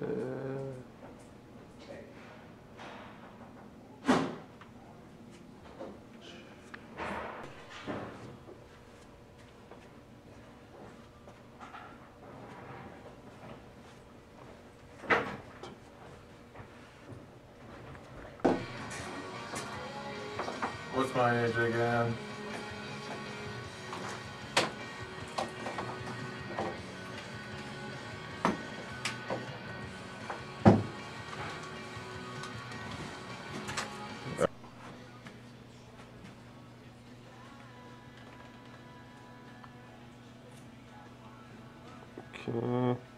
What's my age again? Okay.